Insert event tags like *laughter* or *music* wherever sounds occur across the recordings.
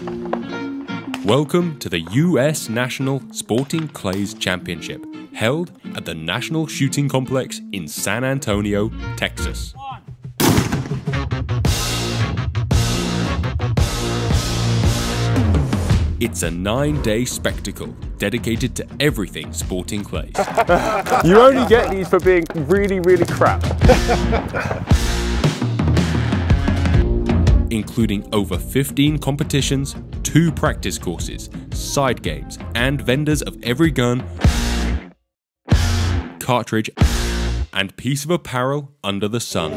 Welcome to the US National Sporting Clays Championship, held at the National Shooting Complex in San Antonio, Texas. It's a nine day spectacle dedicated to everything sporting clays. *laughs* You only get these for being really, really crap. *laughs* including over 15 competitions, two practice courses, side games, and vendors of every gun, cartridge, and piece of apparel under the sun.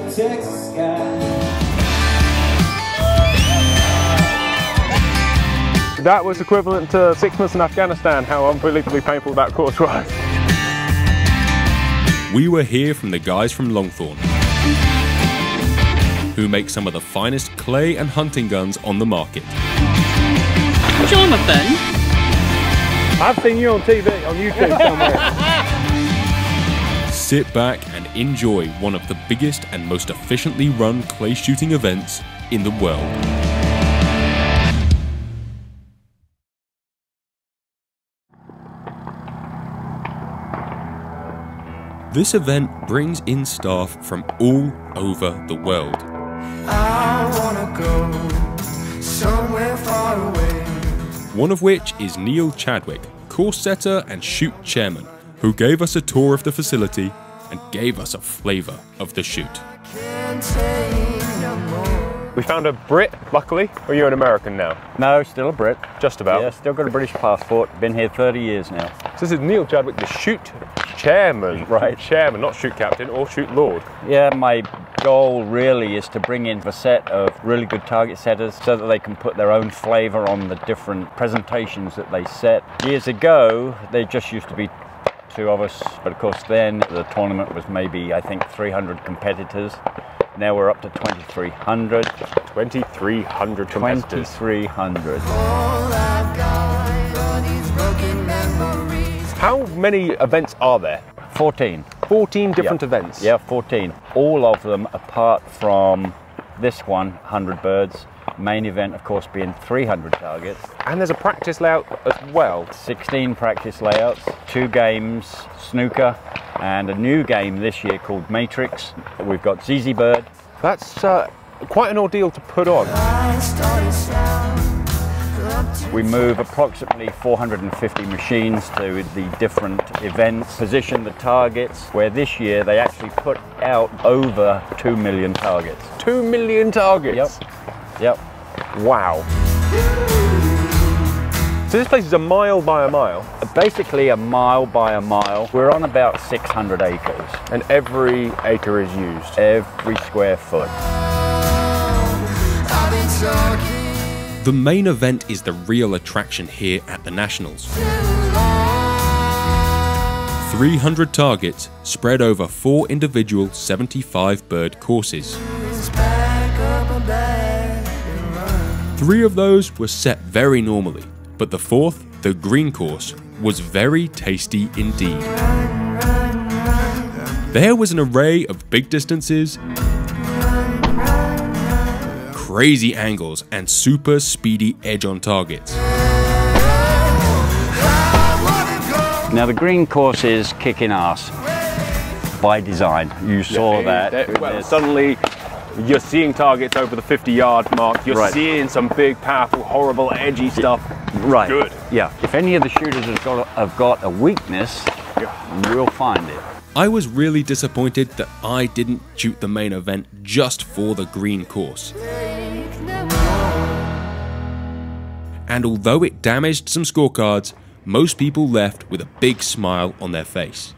That was equivalent to six months in Afghanistan, how unbelievably painful that course was. We were here from the guys from Longthorne, who make some of the finest clay and hunting guns on the market. Jonathan, I've seen you on TV, on YouTube somewhere. *laughs* Sit back and enjoy one of the biggest and most efficiently run clay shooting events in the world. This event brings in staff from all over the world. I wanna go somewhere far away. One of which is Neil Chadwick, course setter and shoot chairman, who gave us a tour of the facility and gave us a flavour of the shoot. Can't take no more. We found a Brit, luckily, or you're an American now? No, still a Brit. Just about. Yeah, still got a British passport. Been here 30 years now. So this is Neil Chadwick, the shoot chairman. Right. Chairman, not shoot captain or shoot lord. Yeah, my goal really is to bring in a set of really good target setters so that they can put their own flavour on the different presentations that they set. Years ago, they just used to be two of us, but of course then the tournament was maybe, I think, 300 competitors. Now we're up to 2,300. 2,300 competitors. 2,300. How many events are there? 14. 14 different Yeah. events. Yeah, 14. All of them, apart from this one, 100 birds. Main event, of course, being 300 targets. And there's a practice layout as well. 16 practice layouts, two games, snooker, and a new game this year called Matrix. We've got ZZ Bird. That's uh, quite an ordeal to put on. We move approximately 450 machines to the different events, position the targets, where this year they actually put out over 2 million targets. 2 million targets. Yep. Yep. Wow. So this place is a mile by a mile, Basically a mile by a mile. We're on about 600 acres. and every acre is used. Every square foot. The main event is the real attraction here at the Nationals. 300 targets spread over four individual 75 bird courses. Three of those were set very normally, but the fourth, the green course, was very tasty indeed. There was an array of big distances, crazy angles, and super speedy edge on targets. Now the green course is kicking ass by design. You saw that. There- well, suddenly you're seeing targets over the 50 yard mark. You're Right. seeing some big, powerful, horrible, edgy stuff. right. good. Yeah. If any of the shooters have got have got a weakness, we'll find it. I was really disappointed that I didn't shoot the main event just for the green course. And although it damaged some scorecards, most people left with a big smile on their face.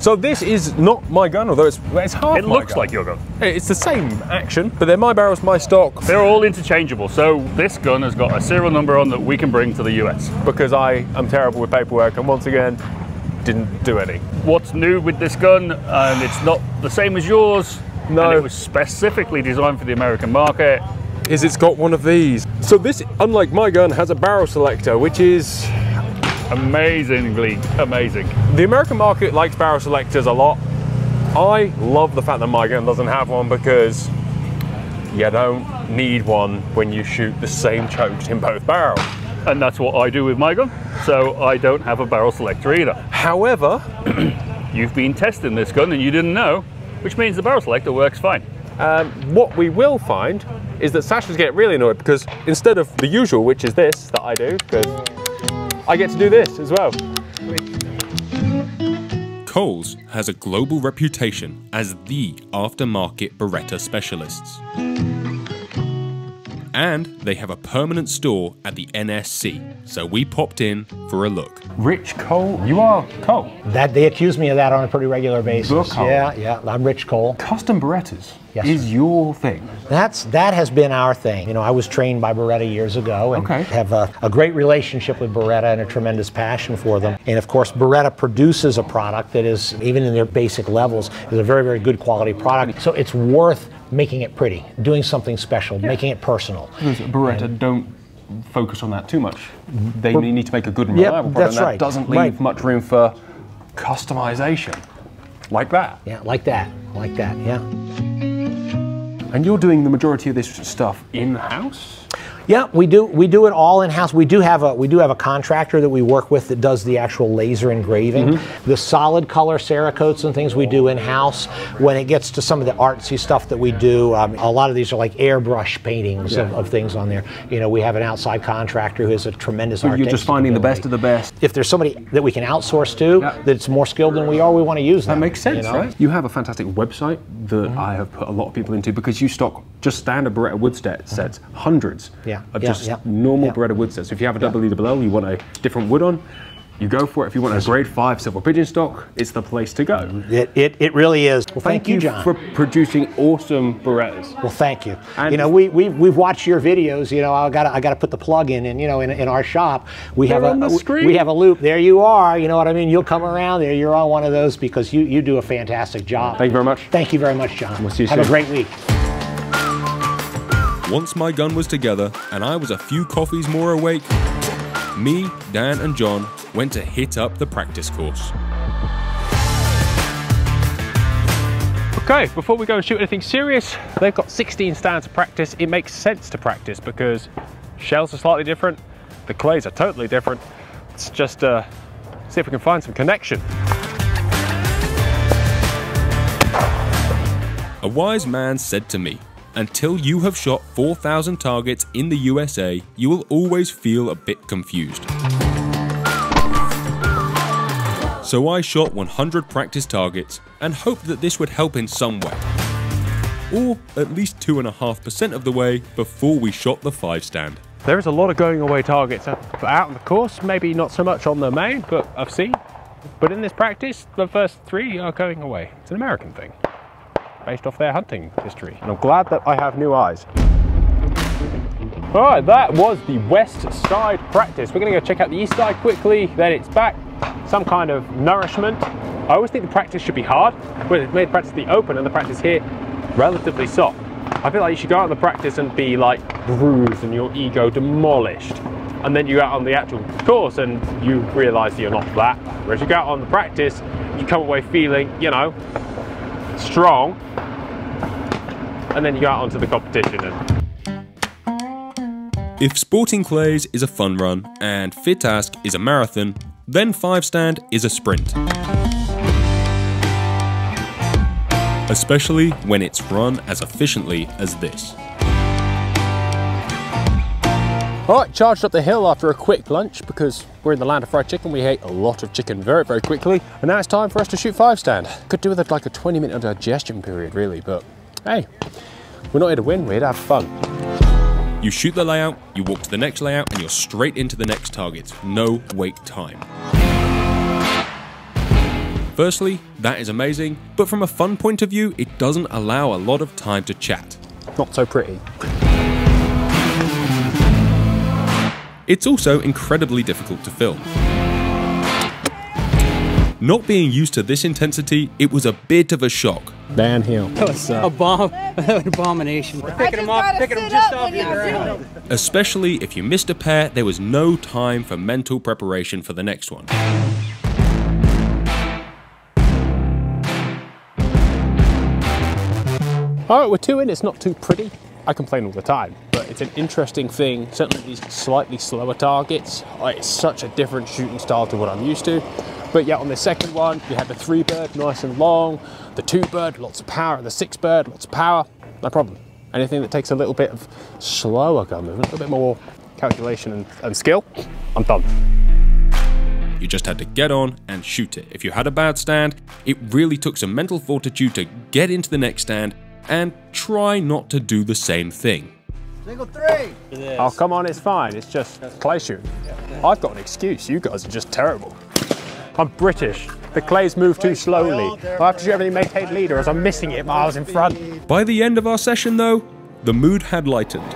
So this is not my gun, although it's, it's half It my looks gun. like your gun. It's the same action, but they're my barrels, my stock, They're all interchangeable. So this gun has got a serial number on that we can bring to the US. because I am terrible with paperwork, and once again, didn't do any. What's new with this gun, and it's not the same as yours. No. And it was specifically designed for the American market. Is it's got one of these. So this, unlike my gun, has a barrel selector, which is Amazingly amazing. the American market likes barrel selectors a lot. I love the fact that my gun doesn't have one because you don't need one when you shoot the same chokes in both barrels. And that's what I do with my gun. So I don't have a barrel selector either. However, You've been testing this gun and you didn't know, which means the barrel selector works fine. um, what we will find is that Sasha's get really annoyed because instead of the usual, which is this that I do, because I get to do this as well. Coles has a global reputation as the aftermarket Beretta specialists. And they have a permanent store at the NSC, so we popped in for a look. Rich Cole, you are Cole. That they accuse me of that on a pretty regular basis. You're Cole. Yeah, yeah. I'm Rich Cole. Custom Berettas Yes, is sir. your thing. That's that has been our thing. You know, I was trained by Beretta years ago and Okay. have a, a great relationship with Beretta and a tremendous passion for them. And of course, Beretta produces a product that is, even in their basic levels, is a very, very good quality product. So it's worth making it pretty, doing something special, making it personal. Because Beretta don't focus on that too much. They need to make a good and Yep, reliable product. that's and that right. doesn't leave Right. much room for customization. Like that. Yeah, like that, like that. Yeah. And you're doing the majority of this stuff in-house? Yeah, we do. We do it all in house. We do have a we do have a contractor that we work with that does the actual laser engraving. The solid color Cerakotes and things we do in house. When it gets to some of the artsy stuff that we do, um, a lot of these are like airbrush paintings of, Yeah. of things on there. You know, we have an outside contractor who has a tremendous. You're just finding the best of the best. If there's somebody that we can outsource to Yeah. that's more skilled than we are, we want to use That them. makes sense, you know? right? You have a fantastic website that I have put a lot of people into because you stock just standard Beretta wood set- uh-huh. sets, hundreds Yeah, of yeah, just yeah, normal yeah. Beretta wood sets. So If you have a WLL, you want a different wood on, you go for it. If you want a grade five silver pigeon stock, it's the place to go. It, it, it really is. Well, thank, you, John. for producing awesome Berettas. Well, thank you. And- you know, we we we've watched your videos. You know, I got I got to put the plug in, and you know, in, in our shop, we have a the we- we have a loop. There you are. You know what I mean? You'll come around there. You're on one of those because you you do a fantastic job. Thank you very much. Thank you very much, John. We'll see you have a great week. Once my gun was together and I was a few coffees more awake, me, Dan, and John went to hit up the practice course. Okay, before we go and shoot anything serious, they've got 16 stands to practice. It makes sense to practice because shells are slightly different, the clays are totally different. Let's just uh, see if we can find some connection. A wise man said to me, Until you have shot 4,000 targets in the USA, you will always feel a bit confused. So I shot 100 practice targets and hoped that this would help in some way. Or at least 2.5% of the way before we shot the 5 stand. There is a lot of going away targets uh, out out on the course, maybe not so much on the main, but I've seen. But in this practice, the first three are going away. It's an American thing, based off their hunting history. And I'm glad that I have new eyes. All right, that was the west side practice. We're gonna go check out the east side quickly, then it's back. Some kind of nourishment. I always think the practice should be hard, but it made practice the open and the practice here relatively soft. I feel like you should go out on the practice and be like bruised and your ego demolished. And then you go out on the actual course and you realize that you're not that. Whereas you go out on the practice, you come away feeling, you know, strong. And then you go out onto the competition and If Sporting Clays is a fun run and FITASC is a marathon, then 5 stand is a sprint. Especially when it's run as efficiently as this. All right, charged up the hill after a quick lunch because we're in the land of fried chicken. We ate a lot of chicken very, very quickly. And now it's time for us to shoot five stand. Could do with like a 20 minute digestion period, really, but hey, we're not here to win, we're here to have fun. You shoot the layout, you walk to the next layout, and you're straight into the next target. No wait time. Firstly, that is amazing, but from a fun point of view, it doesn't allow a lot of time to chat. Not so pretty. It's also incredibly difficult to film. Not being used to this intensity, it was a bit of a shock. Ban Dan Hill. Abom- an abomination. We're Picking them up, picking them just off the ground. Especially if you missed a pair, there was no time for mental preparation for the next one. All right, we're two in. It's not too pretty. I complain all the time, but it's an interesting thing. Certainly these slightly slower targets, it's such a different shooting style to what I'm used to. But yeah, on the second one, you had the three bird, nice and long, the two bird, lots of power, and the six bird, lots of power, no problem. Anything that takes a little bit of slower gun movement, a little bit more calculation and, and skill, I'm done. You just had to get on and shoot it. If you had a bad stand, it really took some mental fortitude to get into the next stand and try not to do the same thing. Single three. Oh, come on, it's fine. It's just clay shooting. I've got an excuse. You guys are just terrible. I'm British. The clays move too slowly. I have to shoot everything maintain leader as I'm missing it miles in front. By the end of our session, though, the mood had lightened.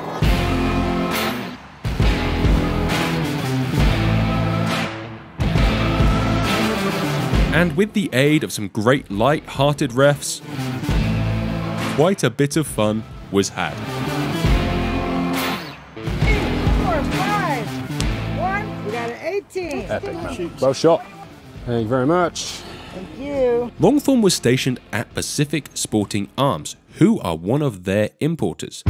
And with the aid of some great light-hearted refs, quite a bit of fun was had. Four, five, one. We got an 18. Epic, man. Well shot. Thank you very much. Thank you. Longthorne was stationed at Pacific Sporting Arms, who are one of their importers.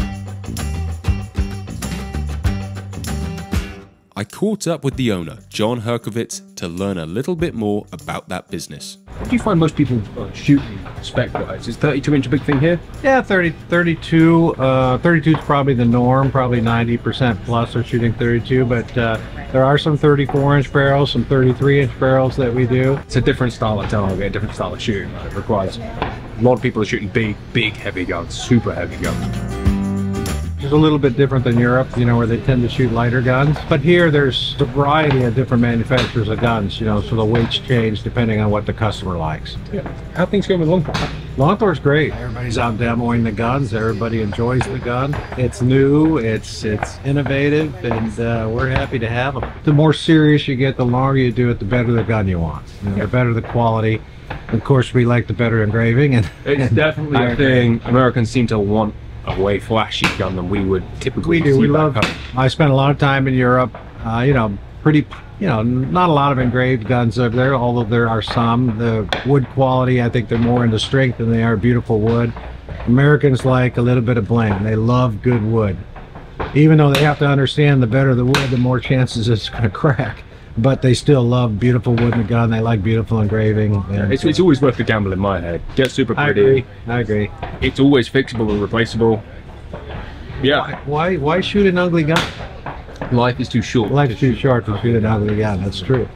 I caught up with the owner, John Herkovitz, to learn a little bit more about that business. What do you find most people uh, shooting spec-wise? Is 32 inch a big thing here? Yeah, 30, 32. Uh, 32 is probably the norm. Probably 90% plus are shooting 32, but uh, there are some 34 inch barrels, some 33 inch barrels that we do. It's a different style of target, a different style of shooting. Right? It requires a lot of people are shooting big, big, heavy guns, super heavy guns. It's a little bit different than Europe, you know, where they tend to shoot lighter guns. But here, there's a variety of different manufacturers of guns, you know, so the weights change depending on what the customer likes. Yeah. How things going with Longthorne? Longthorne's great. Everybody's out demoing the guns. Everybody enjoys the gun. It's new. It's it's innovative, and uh, we're happy to have them. The more serious you get, the longer you do it, the better the gun you want. You know, The better the quality. Of course, we like the better engraving, and It's *laughs* definitely I a agree. thing. Americans seem to want a way flashy gun than we would typically We do. see We love. home. I spent a lot of time in Europe. Uh, you know, pretty. You know, not a lot of engraved guns over there, although there are some. The wood quality, I think they're more into strength than they are beautiful wood. Americans like a little bit of bling. They love good wood, even though they have to understand the better the wood, the more chances it's going *laughs* to crack. But they still love beautiful wood in the gun. They like beautiful engraving. and- It's, it's always worth the gamble in my head. Get super I pretty. agree. I agree. It's always fixable and replaceable. Yeah, Why? Why shoot an ugly gun? life is too short. Life's too short to shoot an ugly gun. That's true.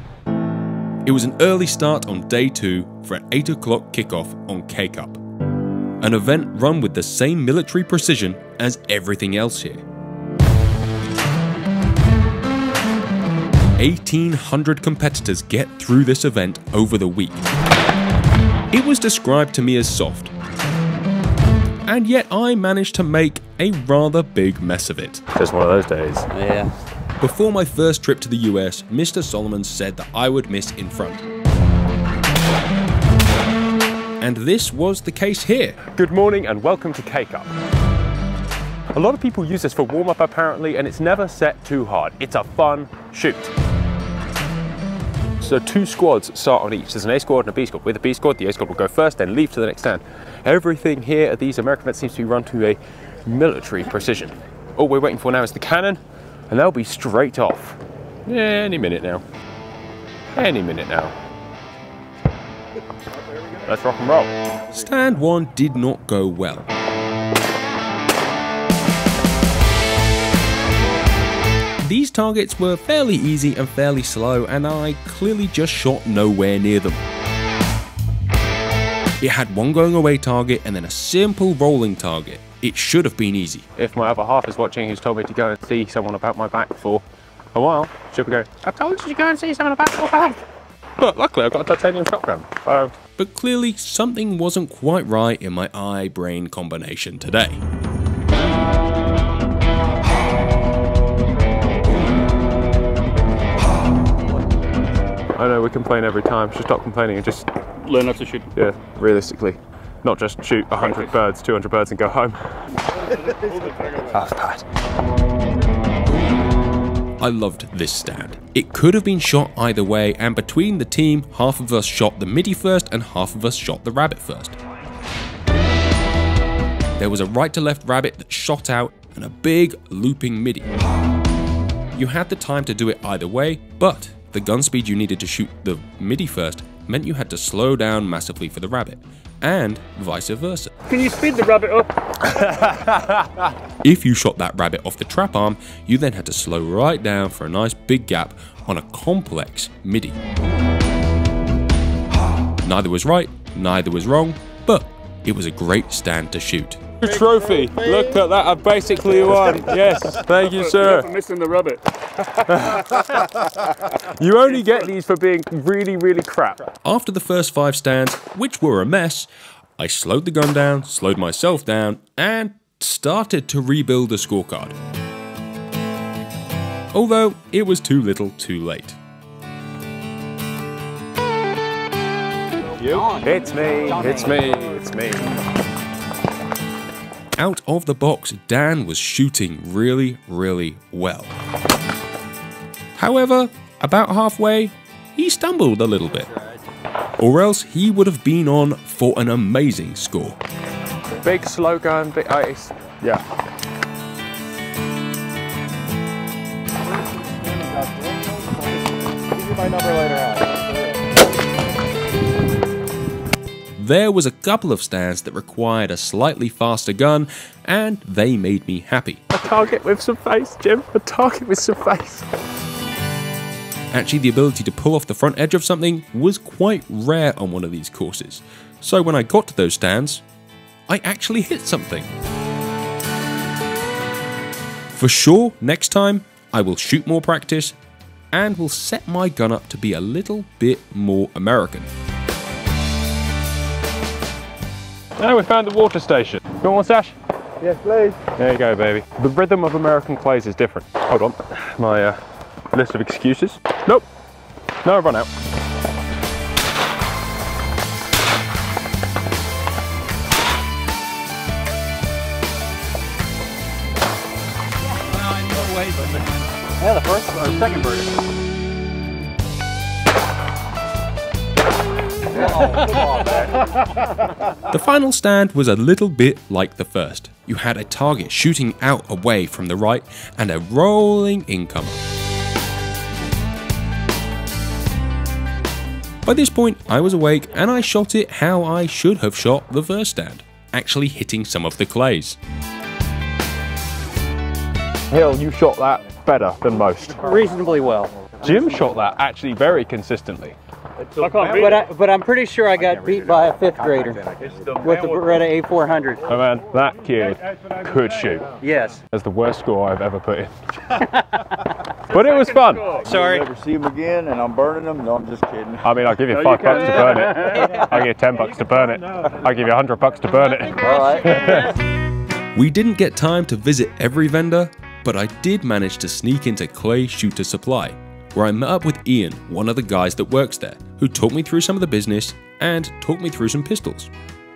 It was an early start on day two for an 8 o'clock kickoff on K Cup. An event run with the same military precision as everything else here. 1,800 competitors get through this event over the week. It was described to me as soft. And yet I managed to make a rather big mess of it. Just one of those days. Yeah. Before my first trip to the US, Mr. Solomon said that I would miss in front. And this was the case here. Good morning and welcome to K Cup. A lot of people use this for warm up apparently, and it's never set too hard. It's a fun shoot. So two squads start on each. There's an A squad and a B squad. With the B squad, the A squad will go first, then leave to the next stand. Everything here at these American events seems to be run to a military precision. All we're waiting for now is the cannon, and they'll be straight off. Any minute now. Any minute now. Let's rock and roll. Stand 1 did not go well. These targets were fairly easy and fairly slow, and I clearly just shot nowhere near them. It had one going away target and then a simple rolling target. It should have been easy. if my other half is watching who's told me to go and see someone about my back for a while, she'll be going, I told you to go and see someone about your back. But luckily I've got a titanium shotgun. So But clearly something wasn't quite right in my eye brain combination today. I know we complain every time. Should stop complaining and just Learn how to shoot. yeah, realistically. Not just shoot 100 birds, 200 birds and go home. That's *laughs* bad. I loved this stand. It could have been shot either way, and between the team, half of us shot the MIDI first and half of us shot the rabbit first. there was a right to left rabbit that shot out and a big looping MIDI. You had the time to do it either way, but the gun speed you needed to shoot the MIDI first meant you had to slow down massively for the rabbit, and vice versa. Can you speed the rabbit up? *laughs* If you shot that rabbit off the trap arm, you then had to slow right down for a nice big gap on a complex MIDI. *gasps* Neither was right, neither was wrong, but it was a great stand to shoot. Trophy. Look at that. I basically won. Yes. Thank you, sir. For sir. missing the rabbit. *laughs* You only get these for being really, really crap. After the first five stands, which were a mess, I slowed the gun down, slowed myself down, and started to rebuild the scorecard. Although it was too little too late. It's me. It's me. It's me. Out of the box, Dan was shooting really, really well. However, about halfway, he stumbled a little bit. Or else he would have been on for an amazing score. Big slow gun. Big ice. Yeah. There was a couple of stands that required a slightly faster gun, and they made me happy. A target with some face, Jim. A target with some face. Actually, the ability to pull off the front edge of something was quite rare on one of these courses. So when I got to those stands, I actually hit something. For sure, next time, I will shoot more practice and will set my gun up to be a little bit more American. Now we found the water station. You want one, Sash? Yes, please. There you go, baby. The rhythm of American clays is different. Hold on. My uh, list of excuses. Nope. No, I've run out. Yeah, the first or second version. The final stand was a little bit like the first. You had a target shooting out away from the right and a rolling incomer. By this point, I was awake and I shot it how I should have shot the first stand, actually hitting some of the clays. Hill, you shot that better than most. Reasonably well. Jim shot that actually very consistently. I can't beat But, it. I, but I'm pretty sure I got beat by a fifth grader with the Beretta A400. Oh man, that kid could shoot. Yes. That's the worst score I've ever put in. *laughs* but it was fun. Sorry. Never see them again, and I'm burning them. No, I'm just kidding. I mean, I'll give you No, five you bucks to burn it. *laughs* I'll give you ten bucks to burn it. I'll give you a hundred bucks to burn it. *laughs* All right. We didn't get time to visit every vendor, but I did manage to sneak into Clay Shooter Supply, where I met up with Ian, one of the guys that works there, who talked me through some of the business and talked me through some pistols.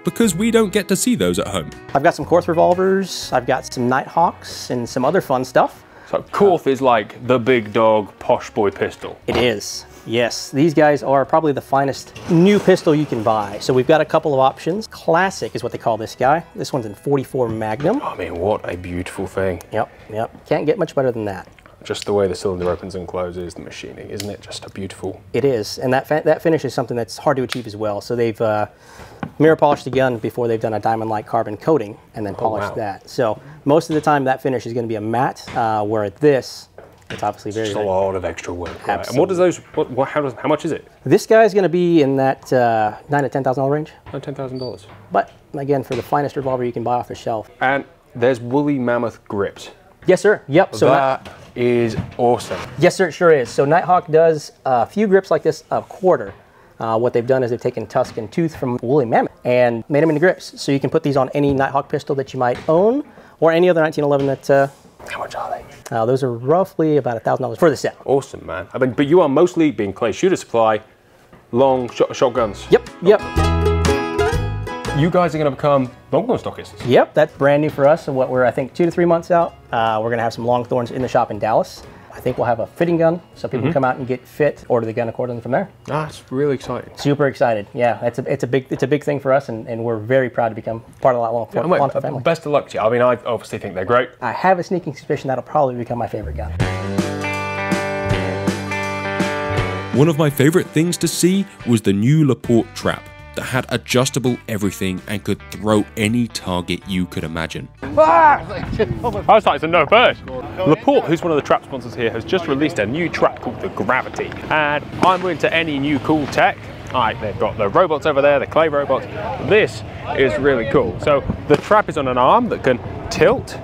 Because we don't get to see those at home. I've got some Korth revolvers, I've got some Nighthawks, and some other fun stuff. So Korth is like the big dog posh boy pistol. It is. Yes, these guys are probably the finest new pistol you can buy. So we've got a couple of options. Classic is what they call this guy. This one's in 44 Magnum. I mean, what a beautiful thing. Yep, yep. Can't get much better than that. Just the way the cylinder opens and closes, the machining, isn't it? Just a beautiful. It is, and that that finish is something that's hard to achieve as well. So they've uh, mirror polished the gun before they've done a diamond-like carbon coating and then polished wow. that. So most of the time that finish is going to be a matte, uh, where at this it's obviously very. Just a lot of extra work. Right? And what does those? What, what, how does? How much is it? This guy's going to be in that uh, nine to ten thousand dollar range. Oh, ten thousand dollars. But again, for the finest revolver you can buy off the shelf. And there's woolly mammoth grips. Yes, sir. Yep. So that is awesome. Yes, sir, it sure is. So Nighthawk does a few grips like this a quarter. Uh, what they've done is they've taken tusk and tooth from woolly mammoth and made them into grips. So you can put these on any Nighthawk pistol that you might own or any other 1911 that. Uh, How much are they? uh, those are roughly about a thousand dollars for the set. Awesome, man. I mean, but you are mostly being Clay Shooter Supply, long shot, shotguns. Yep, yep, You guys are going to become Longthorne stockists. yep. That's brand new for us. And what we're I think two to three months out. Uh, we're gonna have some Longthornes in the shop in Dallas. I think we'll have a fitting gun, so people Mhm. can come out and get fit, order the gun accordingly from there. That's really exciting. Super excited. Yeah, it's a it's a big it's a big thing for us, and, and we're very proud to become part of the law Yeah, wait, family. best of luck to you. I mean, I obviously think they're great. I have a sneaking suspicion that'll probably become my favorite gun. One of my favourite things to see was the new Laporte trap that had adjustable everything and could throw any target you could imagine. I was like, it's a no bird. Laporte, who's one of the trap sponsors here, has just released a new trap called the Gravity. And I'm into any new cool tech. Alright, they've got the robots over there, the clay robots. This is really cool. So the trap is on an arm that can tilt,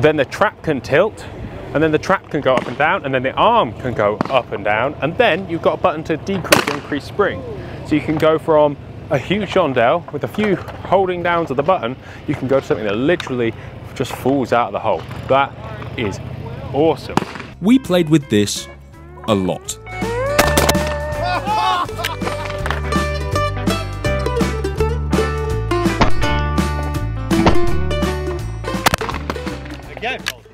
then the trap can tilt, and then the trap can go up and down, and then the arm can go up and down, and then you've got a button to decrease and increase spring. So you can go from a huge chandelle with a few holding downs of the button, you can go to something that literally just falls out of the hole. That is awesome. We played with this a lot.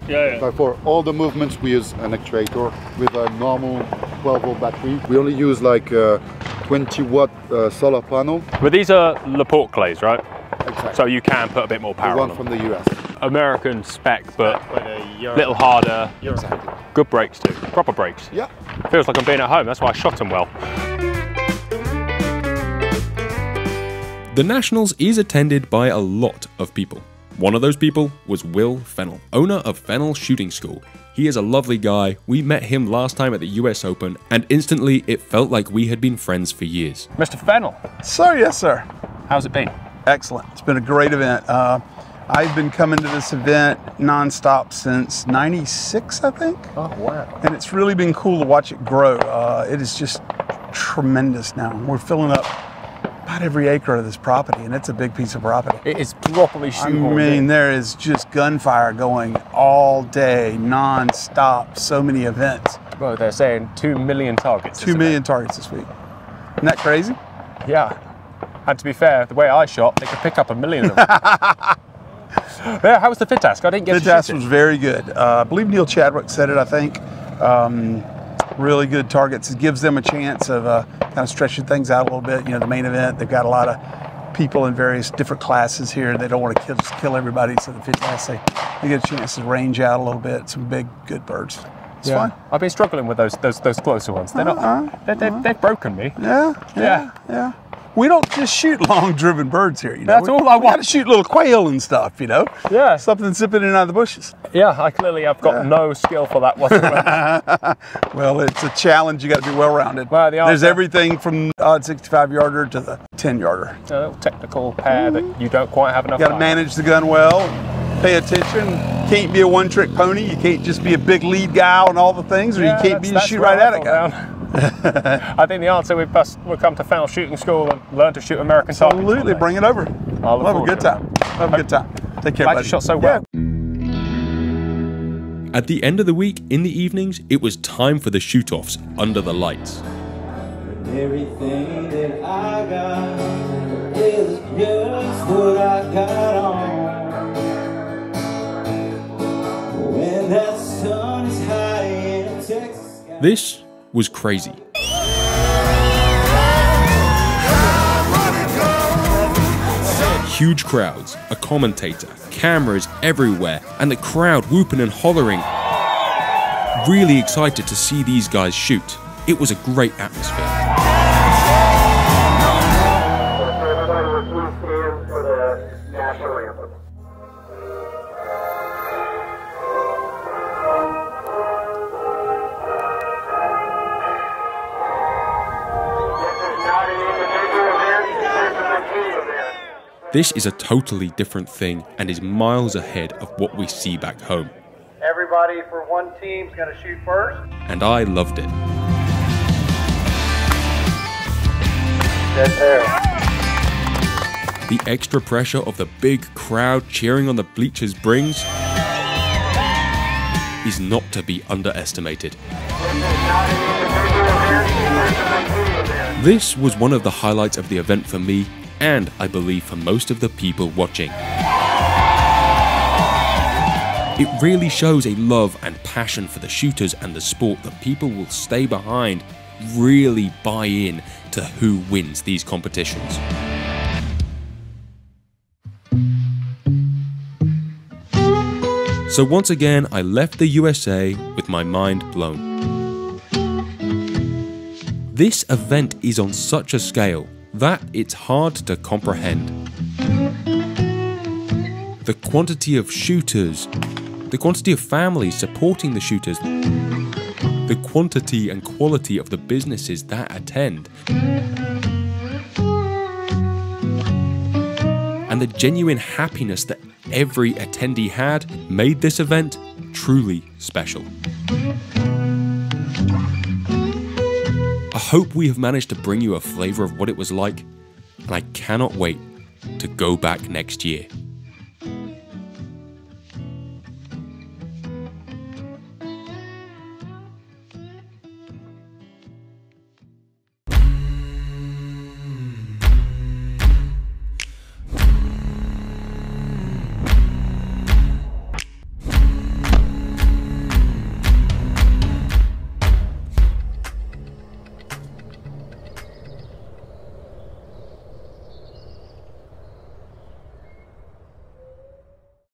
Yeah, yeah. But for all the movements, we use an actuator with a normal 12 volt battery. We only use like a 20 watt uh, solar panel. But these are Laporte clays, right? Exactly. So you can put a bit more power The on one them. from the US. American spec, but Euro- little harder. Exactly. Good brakes too. Proper brakes. Yeah. Feels like I'm being at home. That's why I shot them well. The Nationals is attended by a lot of people. One of those people was Will Fennell, owner of Fennell Shooting School. He is a lovely guy. We met him last time at the US Open, and instantly it felt like we had been friends for years. Mr. Fennell. Sir, yes, sir. How's it been? Excellent. It's been a great event. Uh, I've been coming to this event nonstop since '96, I think. Oh wow! And it's really been cool to watch it grow. Uh, it is just tremendous now. We're filling up about every acre of this property, and it's a big piece of property. It is properly I shoehorned mean, in. there is just gunfire going all day, non-stop. So many events. Well, they're saying two million targets. Two million targets this week. Isn't that crazy? Yeah. And to be fair, the way I shot, they could pick up a million of them. *laughs* yeah, how was the FITASC? I didn't get The to test was very good. Uh, I believe Neil Chadwick said it. I think um, really good targets. It gives them a chance of uh, kind of stretching things out a little bit. You know, the main event they've got a lot of people in various different classes here. They don't want to kill, just kill everybody. So the test they, they get a chance to range out a little bit. Some big good birds. It's Yeah. fun. I've been struggling with those those those closer ones. They're not. Uh-huh, they they've broken me. Yeah, Yeah. yeah. We don't just shoot long-driven birds here. You know, That's we, all I want to shoot little quail and stuff. You know, yeah, something zipping in and out of the bushes. Yeah, I clearly have got no skill for that whatsoever. *laughs* well, it's a challenge. You got to be well-rounded. Well, the There's everything from the odd 65 yarder to the 10 yarder. a little technical pair that you don't quite have enough. You got to manage the gun well. Pay attention. Can't be a one-trick pony. You can't just be a big lead guy on all the things, or Yeah, you can't be just shoot right at it, guy. *laughs* I think the answer we must we'll come to Fennell Shooting School and learn to shoot American targets. Absolutely, bring it over. I'll look We'll have a good to it. time. Have a good time. Take care, Glad you shot so well. At the end of the week, in the evenings, it was time for the shoot offs under the lights. Everything that I got is just what I got on. When that sun is high in Texas. This was crazy. Huge crowds, a commentator, cameras everywhere, and the crowd whooping and hollering. Really excited to see these guys shoot. It was a great atmosphere. This is a totally different thing and is miles ahead of what we see back home. Everybody for one team's going to shoot first. And I loved it. The extra pressure of the big crowd cheering on the bleachers brings is not to be underestimated. This was one of the highlights of the event for me, and I believe for most of the people watching. It really shows a love and passion for the shooters and the sport that people will stay behind, really buy in to who wins these competitions. So once again, I left the USA with my mind blown. This event is on such a scale that it's hard to comprehend. The quantity of shooters, the quantity of families supporting the shooters, the quantity and quality of the businesses that attend, and the genuine happiness that every attendee had made this event truly special. Hope we have managed to bring you a flavour of what it was like, and I cannot wait to go back next year.